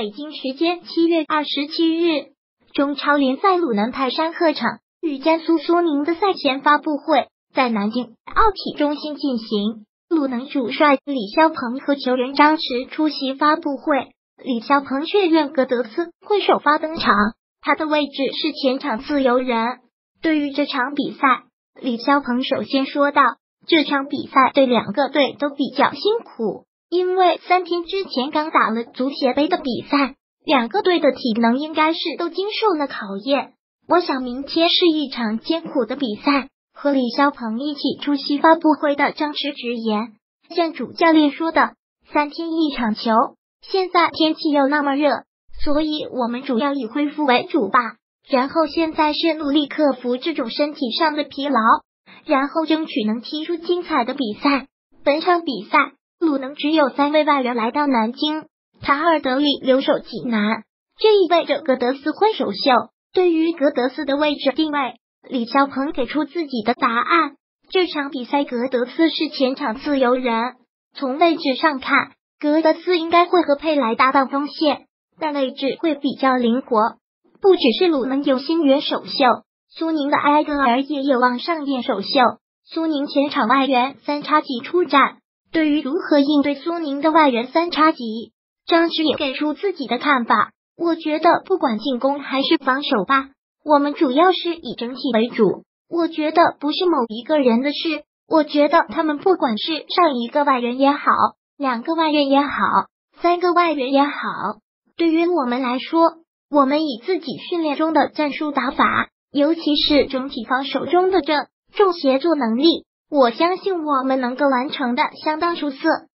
北京时间七月二十七日，中超联赛鲁能泰山客场与江苏苏宁的赛前发布会在南京奥体中心进行。鲁能主帅李霄鹏和球员张弛出席发布会。李霄鹏确认格德斯会首发登场，他的位置是前场自由人。对于这场比赛，李霄鹏首先说道：“这场比赛对两个队都比较辛苦，因为三天之前刚打了足协杯的比赛，两个队的体能应该是都经受了考验。我想明天是一场艰苦的比赛。”和李霄鹏一起出席发布会的张弛直言：“像主教练说的，三天一场球，现在天气又那么热，所以我们主要以恢复为主吧。然后现在是努力克服这种身体上的疲劳，然后争取能踢出精彩的比赛。本场比赛，鲁能只有三位外援来到南京，查尔德利留守济南，这意味着格德斯会首秀。对于格德斯的位置定位。”李霄鹏给出自己的答案。这场比赛，格德斯是前场自由人。从位置上看，格德斯应该会和佩莱搭档锋线，但位置会比较灵活。不只是鲁能有新援首秀，苏宁的埃格尔也有望上演首秀。苏宁前场外援三叉戟出战。对于如何应对苏宁的外援三叉戟，张弛也给出自己的看法。我觉得不管进攻还是防守吧。我们主要是以整体为主，我觉得不是某一个人的事。我觉得他们不管是上一个外援也好，两个外援也好，三个外援也好，对于我们来说，我们以自己训练中的战术打法，尤其是整体防守中的这重协作能力，我相信我们能够完成的相当出色。